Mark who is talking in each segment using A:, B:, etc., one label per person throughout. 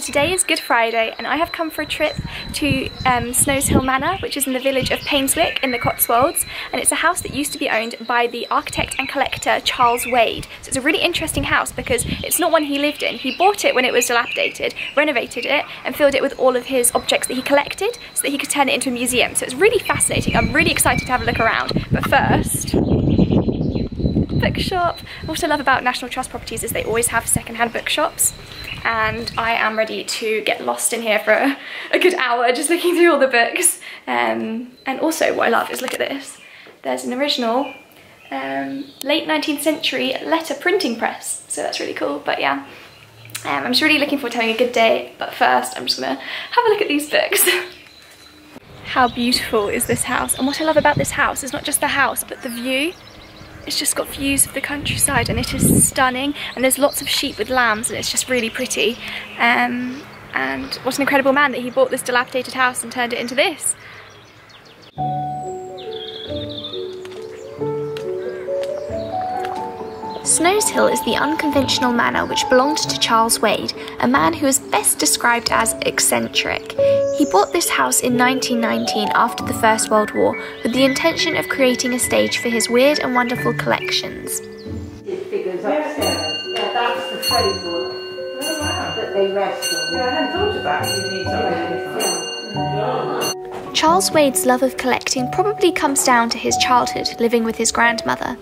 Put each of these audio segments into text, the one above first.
A: So today is Good Friday and I have come for a trip to um, Snowshill Manor which is in the village of Painswick in the Cotswolds and it's a house that used to be owned by the architect and collector Charles Wade. So it's a really interesting house because it's not one he lived in. He bought it when it was dilapidated, renovated it and filled it with all of his objects that he collected so that he could turn it into a museum. So it's really fascinating. I'm really excited to have a look around. But first, bookshop. What I love about National Trust properties is they always have secondhand bookshops and I am ready to get lost in here for a, a good hour just looking through all the books. Um, and also what I love is look at this. There's an original um, late 19th century letter printing press. So that's really cool, but yeah. Um, I'm just really looking forward to having a good day, but first I'm just gonna have a look at these books. How beautiful is this house? And what I love about this house is not just the house, but the view. It's just got views of the countryside and it is stunning and there's lots of sheep with lambs and it's just really pretty. Um, and what an incredible man that he bought this dilapidated house and turned it into this. Snowshill is the unconventional manor which belonged to Charles Wade, a man who is best described as eccentric. He bought this house in 1919 after the First World War with the intention of creating a stage for his weird and wonderful collections.
B: Figures upstairs. Yeah, that's the framework
C: Oh, wow.
B: that they rest on.
C: Yeah, I hadn't thought of that. You need something
B: Yeah.
A: Charles Wade's love of collecting probably comes down to his childhood living with his grandmother.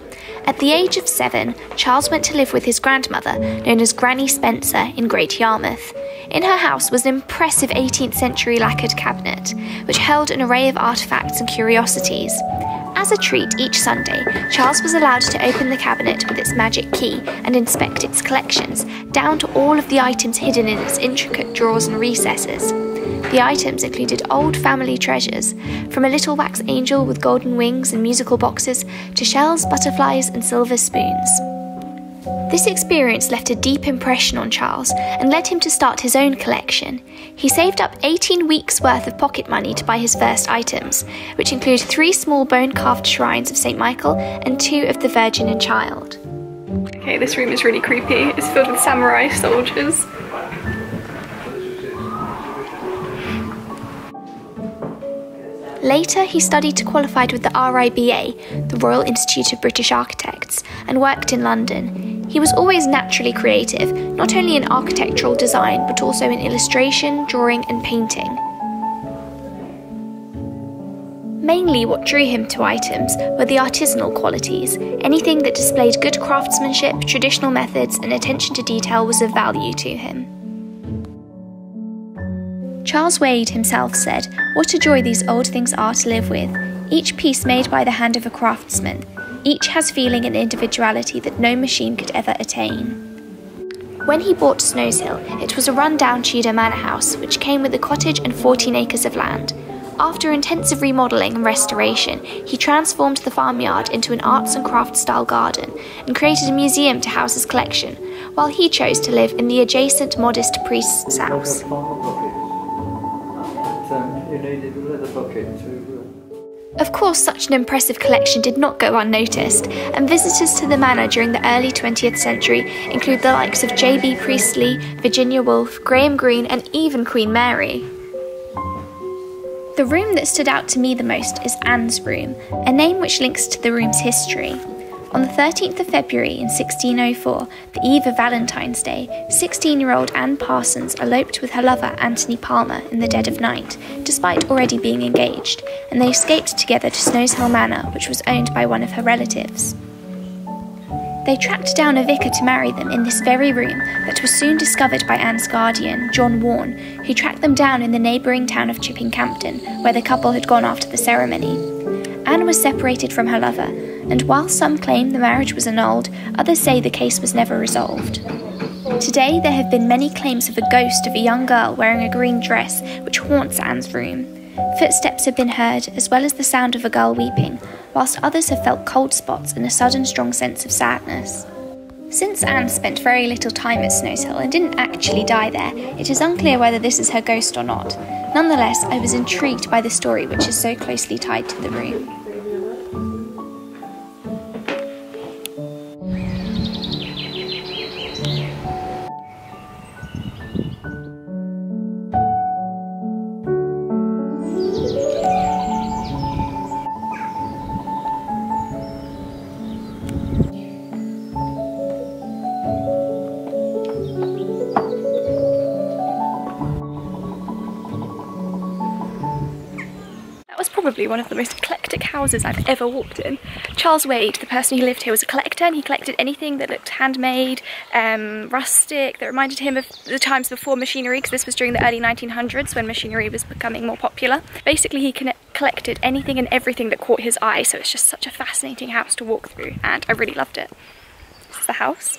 A: At the age of seven, Charles went to live with his grandmother, known as Granny Spencer, in Great Yarmouth. In her house was an impressive 18th century lacquered cabinet, which held an array of artefacts and curiosities. As a treat each Sunday, Charles was allowed to open the cabinet with its magic key and inspect its collections, down to all of the items hidden in its intricate drawers and recesses. The items included old family treasures, from a little wax angel with golden wings and musical boxes to shells, butterflies, and silver spoons. This experience left a deep impression on Charles and led him to start his own collection. He saved up 18 weeks' worth of pocket money to buy his first items, which include three small bone carved shrines of St. Michael and two of the Virgin and Child. Okay, this room is really creepy. It's filled with samurai soldiers. Later, he studied to qualified with the RIBA, the Royal Institute of British Architects, and worked in London. He was always naturally creative, not only in architectural design, but also in illustration, drawing, and painting. Mainly, what drew him to items were the artisanal qualities. Anything that displayed good craftsmanship, traditional methods, and attention to detail was of value to him. Charles Wade himself said, What a joy these old things are to live with, each piece made by the hand of a craftsman. Each has feeling and individuality that no machine could ever attain. When he bought Snowshill, it was a run-down Tudor manor house which came with a cottage and 14 acres of land. After intensive remodelling and restoration, he transformed the farmyard into an arts and crafts style garden and created a museum to house his collection, while he chose to live in the adjacent modest priest's house.
D: Needed a leather bucket to.
A: Uh, of course, such an impressive collection did not go unnoticed, and visitors to the manor during the early 20th century include the likes of J.B. Priestley, Virginia Woolf, Graham Greene, and even Queen Mary. The room that stood out to me the most is Anne's room, a name which links to the room's history. On the 13th of February in 1604, the eve of Valentine's Day, 16 year old Anne Parsons eloped with her lover Anthony Palmer in the dead of night, despite already being engaged, and they escaped together to Snowshill Manor, which was owned by one of her relatives. They tracked down a vicar to marry them in this very room, but was soon discovered by Anne's guardian, John Warne, who tracked them down in the neighbouring town of Chipping Campden, where the couple had gone after the ceremony. Anne was separated from her lover, and while some claim the marriage was annulled, others say the case was never resolved. Today, there have been many claims of a ghost of a young girl wearing a green dress which haunts Anne's room. Footsteps have been heard, as well as the sound of a girl weeping, whilst others have felt cold spots and a sudden strong sense of sadness. Since Anne spent very little time at Snowshill and didn't actually die there, it is unclear whether this is her ghost or not. Nonetheless, I was intrigued by the story which is so closely tied to the room. Probably one of the most eclectic houses I've ever walked in. Charles Wade, the person who lived here, was a collector and he collected anything that looked handmade, um, rustic, that reminded him of the times before machinery, because this was during the early 1900s when machinery was becoming more popular. Basically, he collected anything and everything that caught his eye, so it's just such a fascinating house to walk through, and I really loved it. This is the house.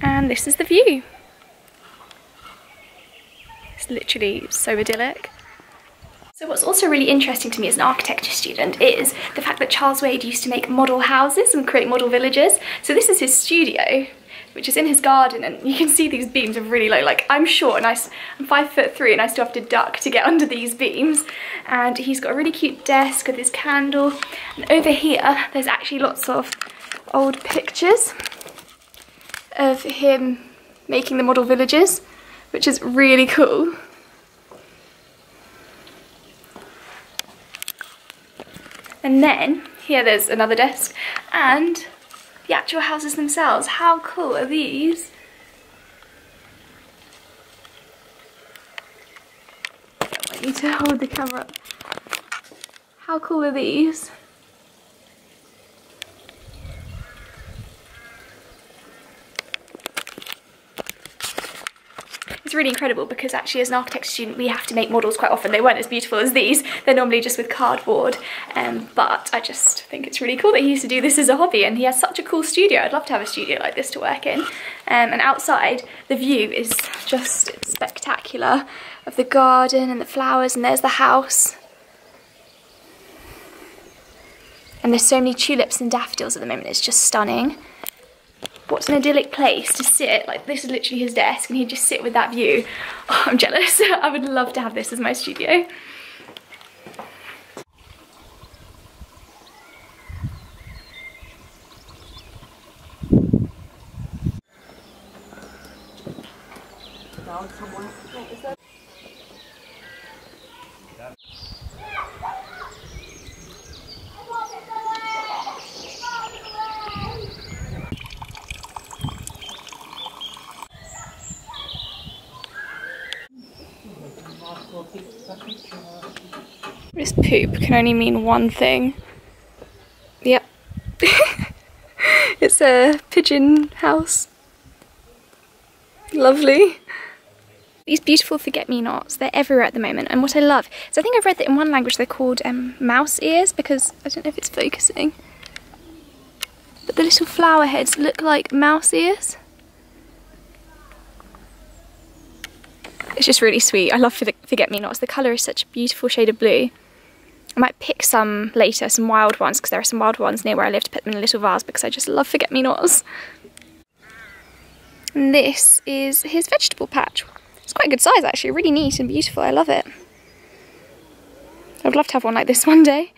A: And this is the view. It's literally so idyllic. So what's also really interesting to me as an architecture student is the fact that Charles Wade used to make model houses and create model villages. So this is his studio, which is in his garden and you can see these beams are really low. Like I'm short and I, I'm five foot three and I still have to duck to get under these beams. And he's got a really cute desk with his candle. And over here, there's actually lots of old pictures of him making the model villages, which is really cool. And then here there's another desk and the actual houses themselves. How cool are these? I need to hold the camera up. How cool are these? Really incredible because actually as an architecture student we have to make models quite often. They weren't as beautiful as these, they're normally just with cardboard. Um, but I just think it's really cool that he used to do this as a hobby and he has such a cool studio. I'd love to have a studio like this to work in. Um, and outside the view is just spectacular of the garden and the flowers and there's the house. And there's so many tulips and daffodils at the moment, it's just stunning what's an idyllic place to sit? Like this is literally his desk and he'd just sit with that view. Oh, I'm jealous. I would love to have this as my studio This poop can only mean one thing. Yep. it's a pigeon house. Lovely. These beautiful forget-me-nots, they're everywhere at the moment. And what I love is I think I've read that in one language they're called um, mouse ears because I don't know if it's focusing. But the little flower heads look like mouse ears. It's just really sweet. I love forget-me-nots. The colour is such a beautiful shade of blue. I might pick some later, some wild ones, because there are some wild ones near where I live to put them in a little vase because I just love forget-me-nots. And this is his vegetable patch. It's quite a good size actually, really neat and beautiful. I love it. I'd love to have one like this one day.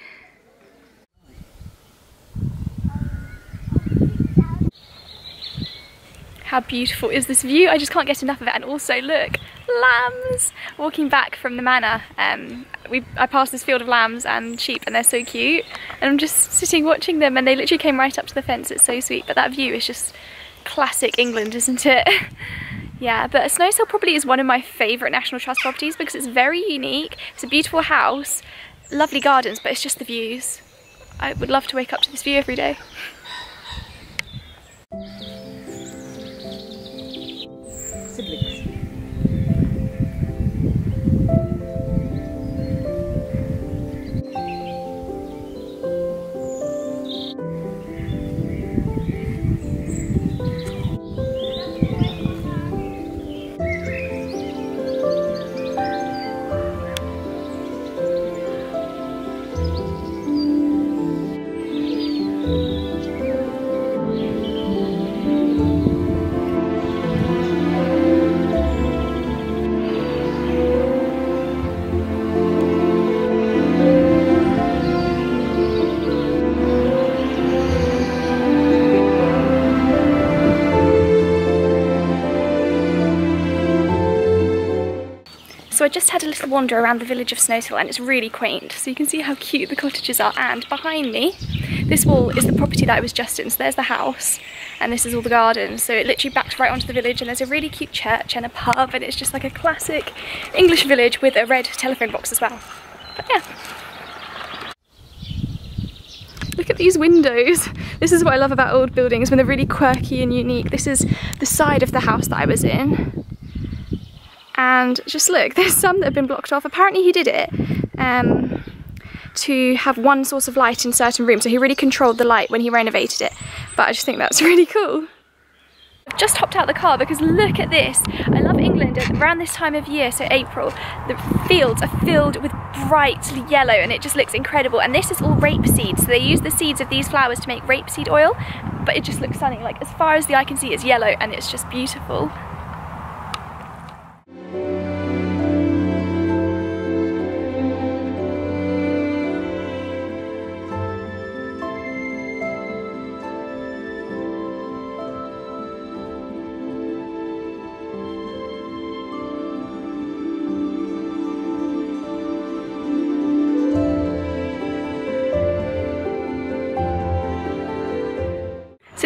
A: How beautiful is this view? I just can't get enough of it. And also look, lambs! Walking back from the manor, um, we, I passed this field of lambs and sheep and they're so cute. And I'm just sitting watching them and they literally came right up to the fence. It's so sweet. But that view is just classic England, isn't it? yeah, but Snowshill probably is one of my favourite National Trust properties because it's very unique. It's a beautiful house, lovely gardens, but it's just the views. I would love to wake up to this view every day. I just had a little wander around the village of Snowshill and it's really quaint. So you can see how cute the cottages are and behind me, this wall is the property that I was just in. So there's the house and this is all the gardens. So it literally backs right onto the village and there's a really cute church and a pub and it's just like a classic English village with a red telephone box as well. But yeah. Look at these windows. This is what I love about old buildings when they're really quirky and unique. This is the side of the house that I was in. And just look, there's some that have been blocked off. Apparently he did it um, to have one source of light in certain rooms. So he really controlled the light when he renovated it. But I just think that's really cool. I've just hopped out the car because look at this. I love England around this time of year, so April, the fields are filled with bright yellow and it just looks incredible. And this is all rape seeds. So they use the seeds of these flowers to make rapeseed oil, but it just looks stunning. Like as far as the eye can see, it's yellow and it's just beautiful.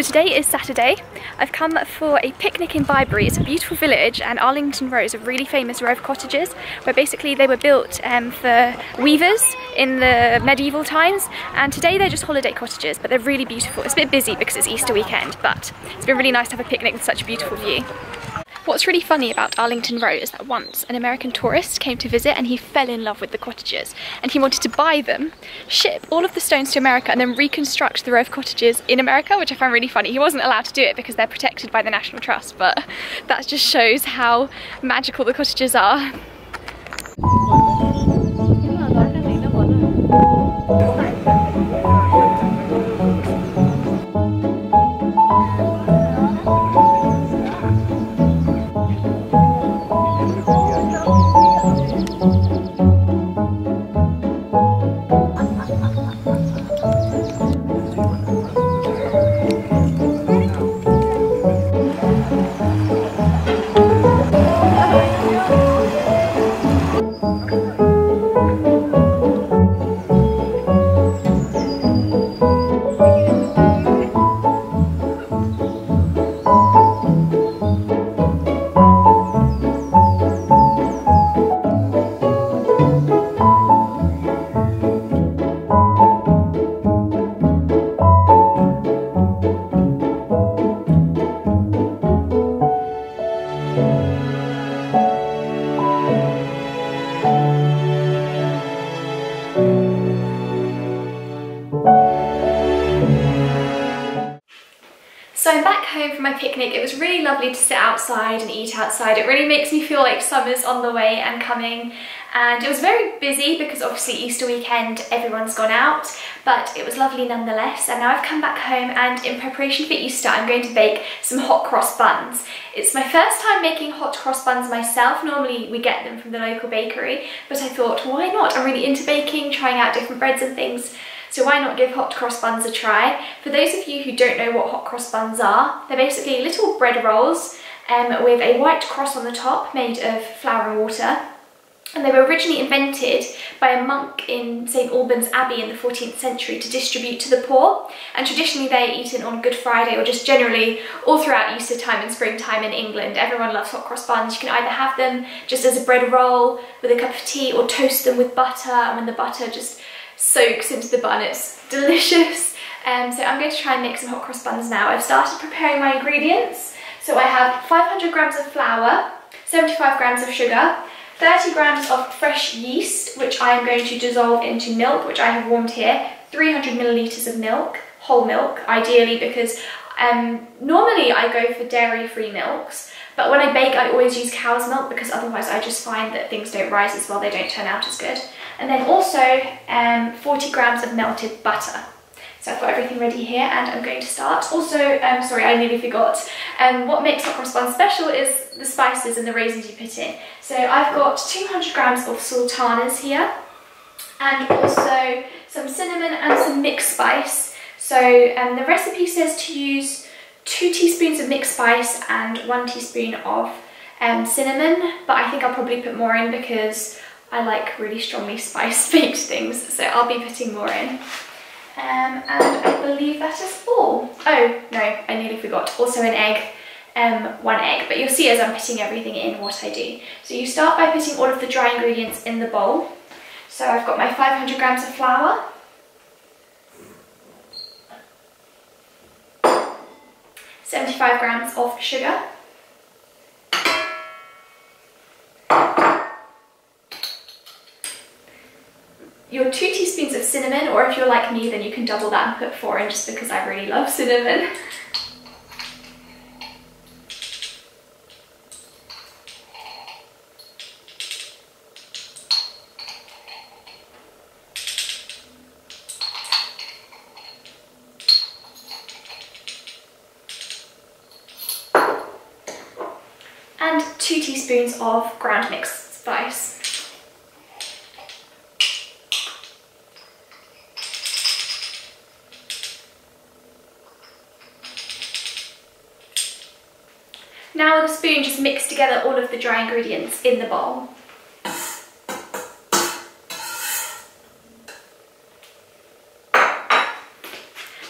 A: So today is Saturday. I've come for a picnic in Bibury. It's a beautiful village and Arlington Row is a really famous row of cottages where basically they were built um, for weavers in the medieval times and today they're just holiday cottages but they're really beautiful. It's a bit busy because it's Easter weekend but it's been really nice to have a picnic with such a beautiful view. What's really funny about Arlington Row is that once an American tourist came to visit and he fell in love with the cottages and he wanted to buy them, ship all of the stones to America and then reconstruct the row of cottages in America, which I find really funny. He wasn't allowed to do it because they're protected by the National Trust, but that just shows how magical the cottages are. From my picnic. It was really lovely to sit outside and eat outside. It really makes me feel like summer's on the way and coming. And it was very busy because obviously Easter weekend, everyone's gone out, but it was lovely nonetheless. And now I've come back home and in preparation for Easter, I'm going to bake some hot cross buns. It's my first time making hot cross buns myself. Normally we get them from the local bakery, but I thought, why not? I'm really into baking, trying out different breads and things. So why not give hot cross buns a try? For those of you who don't know what hot cross buns are, they're basically little bread rolls um, with a white cross on the top made of flour and water. And they were originally invented by a monk in St Albans Abbey in the 14th century to distribute to the poor. And traditionally they're eaten on Good Friday or just generally all throughout Easter time and springtime in England. Everyone loves hot cross buns. You can either have them just as a bread roll with a cup of tea or toast them with butter and when the butter just soaks into the bun. It's delicious. Um, so I'm going to try and make some hot cross buns now. I've started preparing my ingredients. So I have 500 grams of flour, 75 grams of sugar, 30 grams of fresh yeast, which I am going to dissolve into milk, which I have warmed here, 300 millilitres of milk, whole milk, ideally, because um, normally I go for dairy-free milks, but when I bake, I always use cow's milk because otherwise I just find that things don't rise as well, they don't turn out as good. And then also um, 40 grams of melted butter. So I've got everything ready here and I'm going to start. Also, um, sorry, I nearly forgot. Um, what makes hot bun special is the spices and the raisins you put in. So I've got 200 grams of sultanas here and also some cinnamon and some mixed spice. So um, the recipe says to use two teaspoons of mixed spice and one teaspoon of um, cinnamon, but I think I'll probably put more in because I like really strongly spiced baked things, so I'll be putting more in. Um, and I believe that is all. Oh, no, I nearly forgot. Also an egg, um, one egg, but you'll see as I'm putting everything in what I do. So you start by putting all of the dry ingredients in the bowl. So I've got my 500 grams of flour, 75 grams of sugar, your two teaspoons of cinnamon, or if you're like me, then you can double that and put four in just because I really love cinnamon. and two teaspoons of ground mixed spice. Now with a spoon, just mix together all of the dry ingredients in the bowl.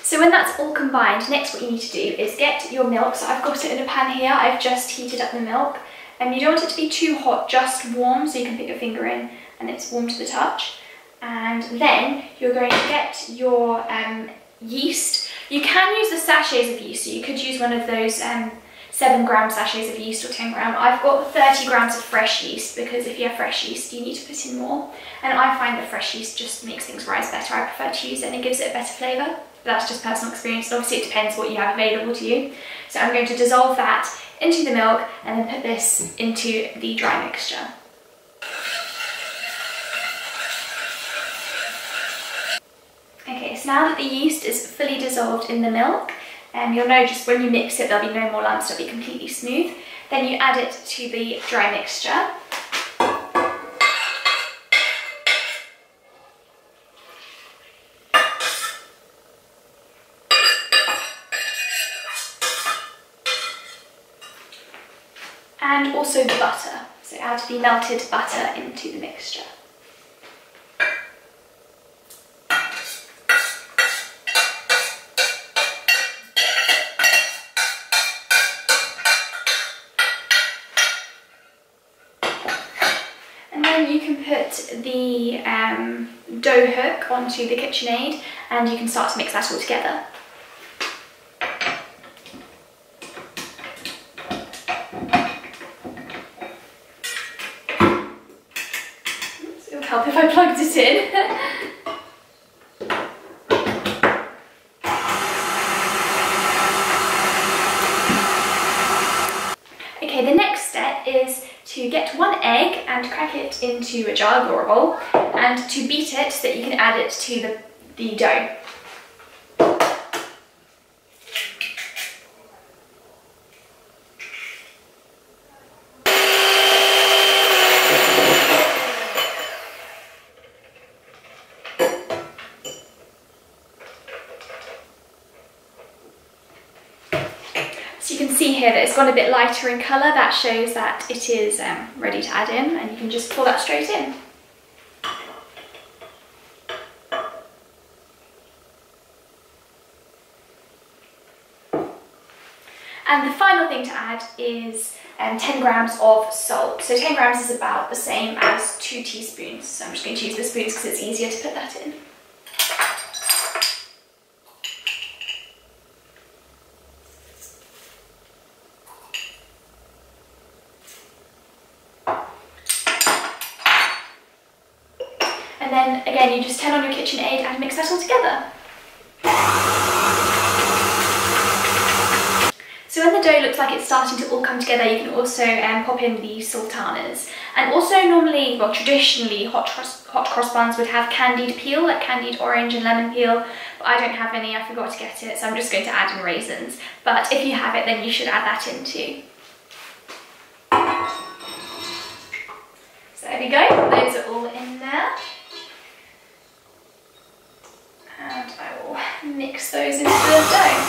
A: So when that's all combined, next what you need to do is get your milk. So I've got it in a pan here, I've just heated up the milk. And you don't want it to be too hot, just warm, so you can put your finger in and it's warm to the touch. And then you're going to get your um, yeast. You can use the sachets of yeast, so you could use one of those um, 7 gram sachets of yeast or 10 gram. I've got 30 grams of fresh yeast because if you have fresh yeast you need to put in more. And I find that fresh yeast just makes things rise better. I prefer to use it and it gives it a better flavour. That's just personal experience and obviously it depends what you have available to you. So I'm going to dissolve that into the milk and then put this into the dry mixture. Okay, so now that the yeast is fully dissolved in the milk, and um, you'll know just when you mix it there'll be no more lumps, it'll be completely smooth. Then you add it to the dry mixture. And also the butter. So add the melted butter into the mixture. And then you can put the um, dough hook onto the KitchenAid and you can start to mix that all together. it would help if Plugged it in. Okay, the next step is to get one egg and crack it into a jug or a bowl and to beat it so that you can add it to the, the dough. See here that it's gone a bit lighter in colour, that shows that it is um, ready to add in and you can just pour that straight in. And the final thing to add is um, 10 grams of salt. So 10 grams is about the same as two teaspoons. So I'm just going to use the spoons because it's easier to put that in. And then again, you just turn on your All together. So when the dough looks like it's starting to all come together, you can also um, pop in the sultanas. And also normally, well traditionally, hot, hot cross buns would have candied peel, like candied orange and lemon peel, but I don't have any, I forgot to get it, so I'm just going to add in raisins. But if you have it, then you should add that in too. So there we go, those are all in there. and I will mix those into the dough.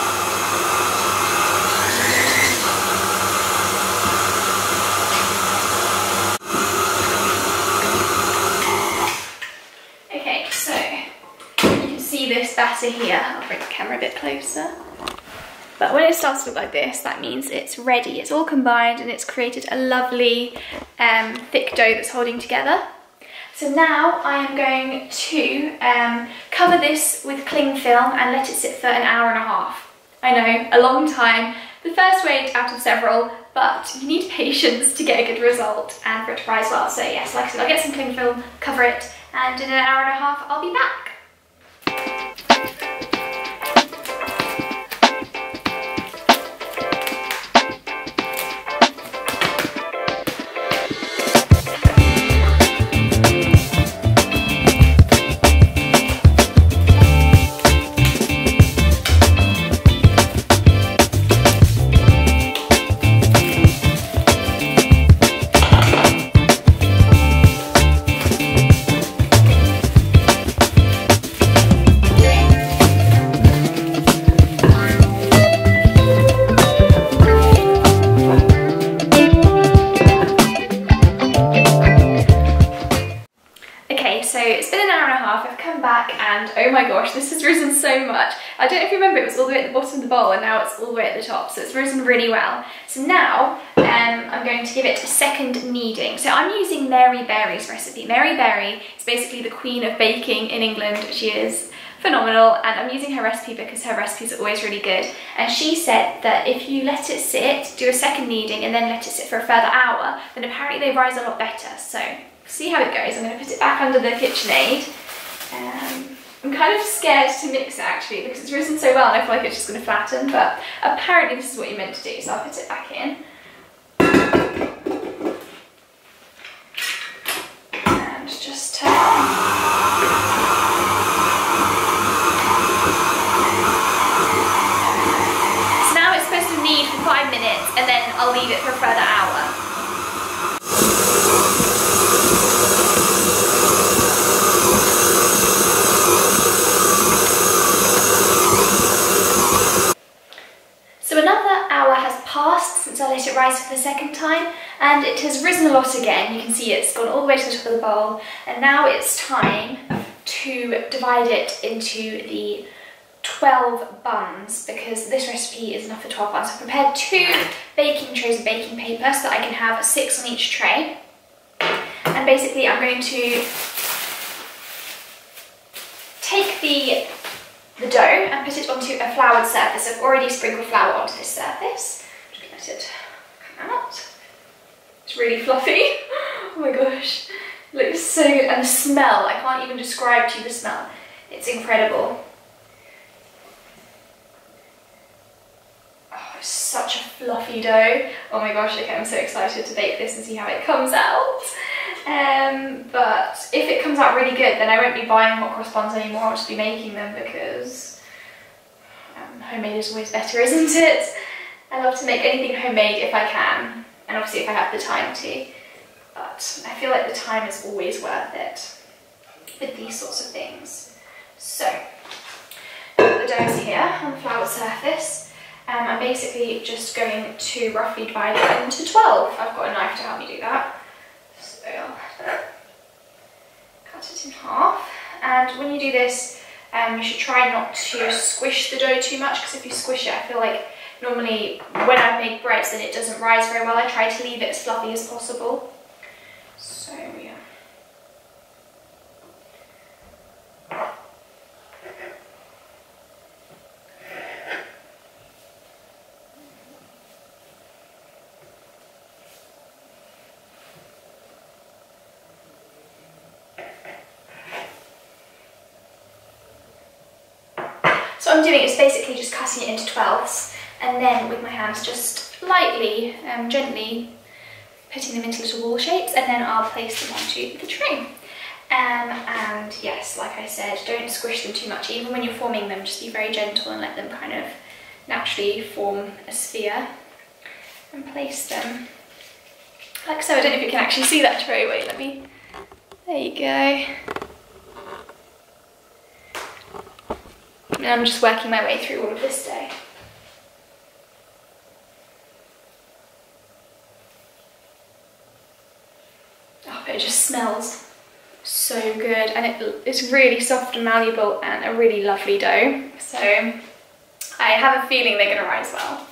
A: Okay, so you can see this batter here. I'll bring the camera a bit closer. But when it starts to look like this, that means it's ready. It's all combined and it's created a lovely um, thick dough that's holding together. So now I am going to um, cover this with cling film and let it sit for an hour and a half. I know, a long time, The first way out of several, but you need patience to get a good result and for it to rise well. So yes, like I said, I'll get some cling film, cover it, and in an hour and a half, I'll be back. It's all the way at the top, so it's risen really well. So now um, I'm going to give it a second kneading. So I'm using Mary Berry's recipe. Mary Berry is basically the queen of baking in England. She is phenomenal and I'm using her recipe because her recipes are always really good and she said that if you let it sit, do a second kneading and then let it sit for a further hour then apparently they rise a lot better so see how it goes. I'm going to put it back under the KitchenAid. Um, I'm kind of scared to mix it actually because it's risen so well and I feel like it's just going to flatten but apparently this is what you're meant to do so I'll put it back in. And just turn. So now it's supposed to knead for five minutes and then I'll leave it for a further hour. So another hour has since I let it rise for the second time and it has risen a lot again. You can see it's gone all the way to the top of the bowl and now it's time to divide it into the 12 buns because this recipe is enough for 12 buns. I've prepared two baking trays of baking paper so that I can have six on each tray. And basically I'm going to take the the dough and put it onto a floured surface. I've already sprinkled flour onto this surface. Let it come out. It's really fluffy. Oh my gosh. Looks so good. And the smell, I can't even describe to you the smell. It's incredible. Oh, such a fluffy dough. Oh my gosh, okay, I'm so excited to bake this and see how it comes out. Um, but if it comes out really good, then I won't be buying hot cross buns anymore. I'll just be making them because um, homemade is always better, isn't it? I love to make anything homemade if I can, and obviously if I have the time to. But I feel like the time is always worth it with these sorts of things. So, the dough's here on the floured surface. Um, I'm basically just going to roughly divide it into 12. I've got a knife to help me do that. So I'll cut it in half. And when you do this, um, you should try not to squish the dough too much because if you squish it, I feel like normally when I make breads and it doesn't rise very well. I try to leave it as fluffy as possible. So yeah. So I'm doing is basically just cutting it into twelfths and then with my hands just lightly, um, gently putting them into little ball shapes and then I'll place them onto the tray. Um, and yes, like I said, don't squish them too much. Even when you're forming them, just be very gentle and let them kind of naturally form a sphere and place them like so. I don't know if you can actually see that tray. Wait, let me, there you go. And I'm just working my way through all of this dough. Oh, but it just smells so good and it, it's really soft and malleable and a really lovely dough. So I have a feeling they're to rise well.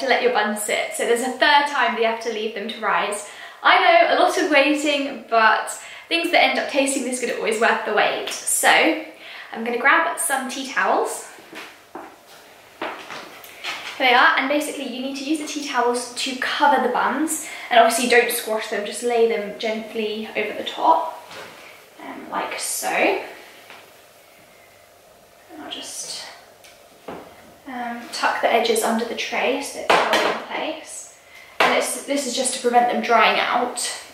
A: To let your buns sit. So there's a third time you have to leave them to rise. I know, a lot of waiting, but things that end up tasting this good are always worth the wait. So I'm gonna grab some tea towels. There they are, and basically you need to use the tea towels to cover the buns, and obviously don't squash them, just lay them gently over the top, um, like so. And I'll just um, tuck the edges under the tray so they're held in place. And this, this is just to prevent them drying out.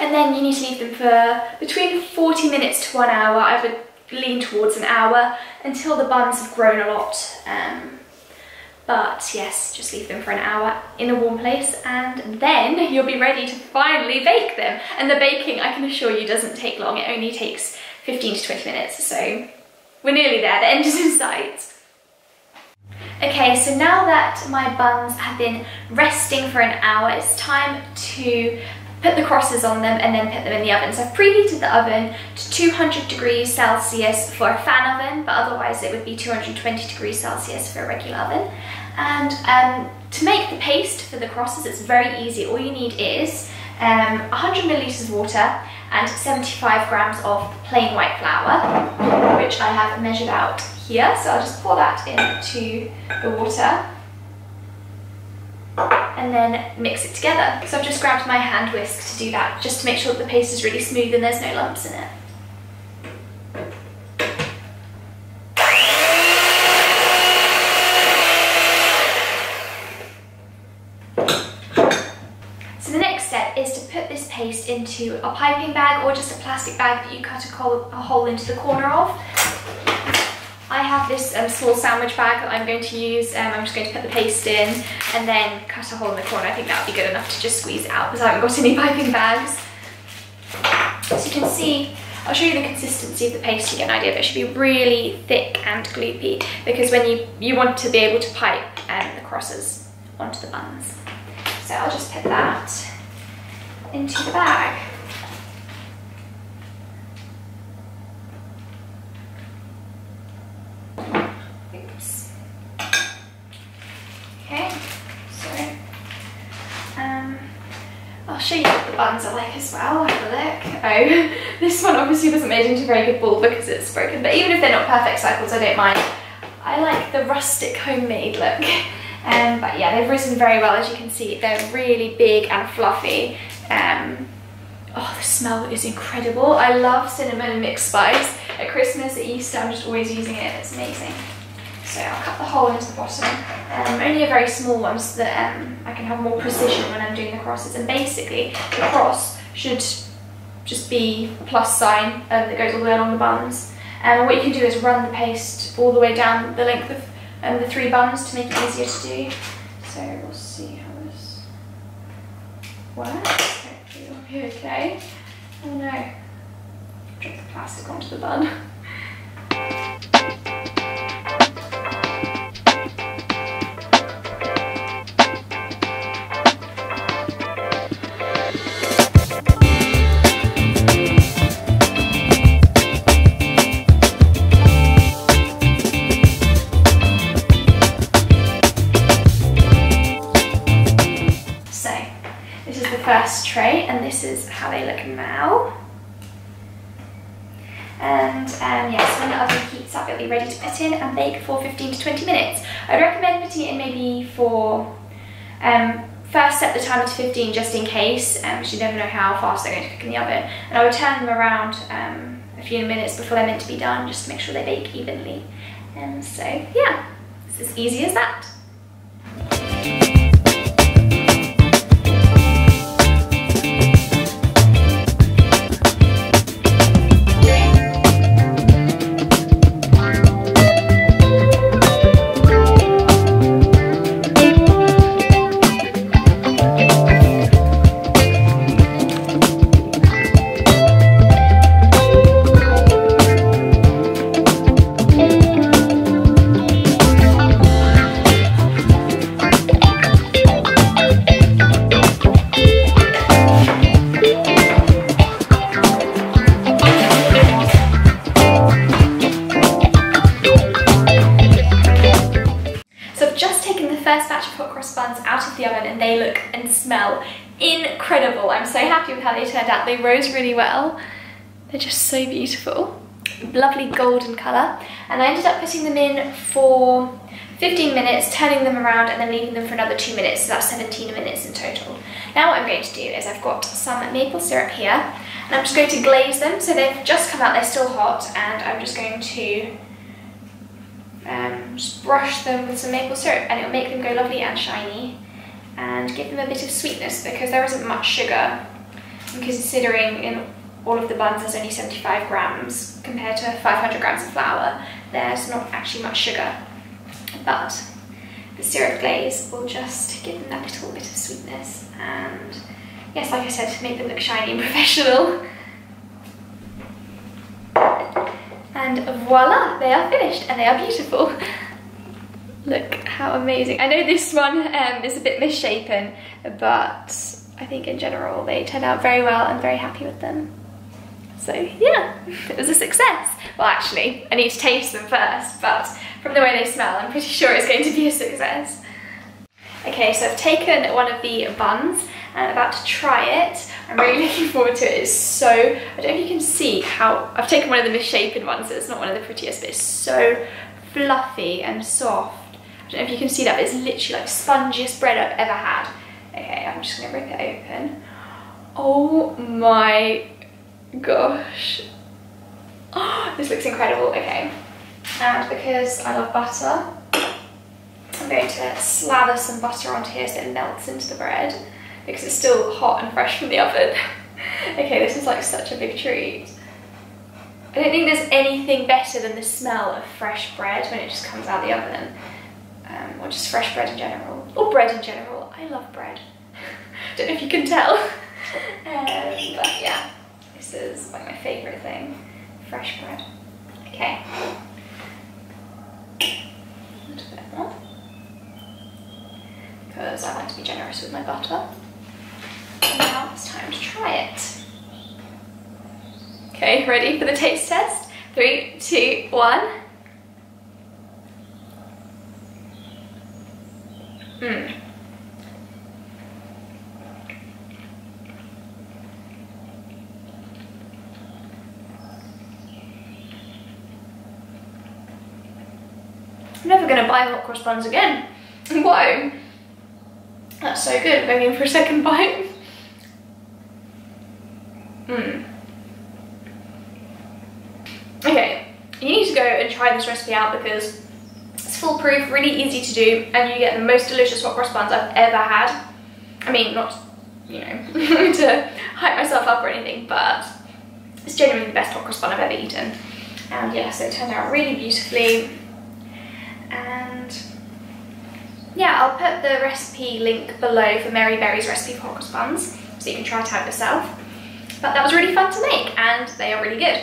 A: And then you need to leave them for between 40 minutes to one hour. I would lean towards an hour until the buns have grown a lot. Um, but yes, just leave them for an hour in a warm place and then you'll be ready to finally bake them. And the baking, I can assure you, doesn't take long. It only takes 15 to 20 minutes. So we're nearly there, the end is in sight. Okay, so now that my buns have been resting for an hour, it's time to put the crosses on them and then put them in the oven. So I've preheated the oven to 200 degrees Celsius for a fan oven, but otherwise it would be 220 degrees Celsius for a regular oven. And um, to make the paste for the crosses, it's very easy. All you need is um, 100 milliliters of water and 75 grams of plain white flour, which I have measured out here. So I'll just pour that into the water and then mix it together. So I've just grabbed my hand whisk to do that, just to make sure that the paste is really smooth and there's no lumps in it. So the next step is to put this paste into a piping bag or just a plastic bag that you cut a, a hole into the corner of. I have this um, small sandwich bag that I'm going to use. Um, I'm just going to put the paste in and then cut a hole in the corner. I think that would be good enough to just squeeze it out because I haven't got any piping bags. As you can see, I'll show you the consistency of the paste to get an idea, but it should be really thick and gloopy because when you, you want to be able to pipe um, the crosses onto the buns. So I'll just put that into the bag. Oops. Okay, so um, I'll show you what the buns are like as well. Have a look. Oh, this one obviously wasn't made into a very good ball because it's broken, but even if they're not perfect cycles, I don't mind. I like the rustic homemade look. Um, but yeah, they've risen very well as you can see. They're really big and fluffy. Um, oh, the smell is incredible. I love cinnamon and mixed spice. At Christmas, at Easter, I'm just always using it. It's amazing. So I'll cut the hole into the bottom. Um, only a very small one so that um, I can have more precision when I'm doing the crosses. And basically, the cross should just be plus sign um, that goes all the way along the buns. Um, and what you can do is run the paste all the way down the length of um, the three buns to make it easier to do. So we'll see how this works. Okay. Oh no, drop the plastic onto the bun. in and bake for 15 to 20 minutes. I'd recommend putting it in maybe for, um, first set the timer to 15 just in case, um, because you never know how fast they're going to cook in the oven. And I would turn them around um, a few minutes before they're meant to be done, just to make sure they bake evenly. And so, yeah, it's as easy as that. Beautiful. Lovely golden colour. And I ended up putting them in for 15 minutes, turning them around and then leaving them for another two minutes. So that's 17 minutes in total. Now what I'm going to do is I've got some maple syrup here and I'm just going to glaze them. So they've just come out, they're still hot and I'm just going to um, just brush them with some maple syrup and it'll make them go lovely and shiny and give them a bit of sweetness because there isn't much sugar. Considering in all of the buns there's only 75 grams compared to 500 grams of flour, there's not actually much sugar. But the syrup glaze will just give them that little bit of sweetness and yes, like I said, make them look shiny and professional. And voila, they are finished and they are beautiful. Look how amazing. I know this one um, is a bit misshapen, but I think in general they turned out very well. I'm very happy with them. So yeah, it was a success. Well, actually, I need to taste them first, but from the way they smell, I'm pretty sure it's going to be a success. Okay, so I've taken one of the buns and I'm about to try it. I'm really looking forward to it. It's so, I don't know if you can see how, I've taken one of the misshapen ones, so it's not one of the prettiest, but it's so fluffy and soft. I don't know if you can see that, but it's literally like spongiest bread I've ever had. Okay, I'm just gonna rip it open. Oh my gosh. Oh, this looks incredible, okay. And because I love butter, I'm going to slather some butter onto here so it melts into the bread because it's still hot and fresh from the oven. okay, this is like such a big treat. I don't think there's anything better than the smell of fresh bread when it just comes out of the oven. Um, or just fresh bread in general. Or bread in general. I love bread. don't know if you can tell. um, but yeah, is like my favourite thing. Fresh bread. Okay. A little bit more because I like to be generous with my butter. And now it's time to try it. Okay, ready for the taste test? Three, two, one. Mmm. I'm never going to buy hot cross buns again. Why? That's so good. Going in for a second bite. Mmm. Okay, you need to go and try this recipe out because it's foolproof, really easy to do, and you get the most delicious hot cross buns I've ever had. I mean, not, you know, to hype myself up or anything, but it's genuinely the best hot cross bun I've ever eaten. And yeah, so it turned out really beautifully. And yeah, I'll put the recipe link below for Mary Berry's recipe for hot buns, so you can try it out yourself. But that was really fun to make, and they are really good.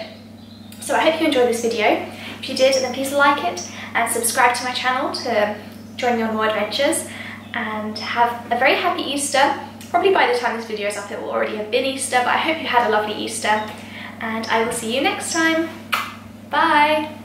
A: So I hope you enjoyed this video. If you did, then please like it and subscribe to my channel to join me on more adventures and have a very happy Easter. Probably by the time this video is up it will already have been Easter, but I hope you had a lovely Easter and I will see you next time. Bye!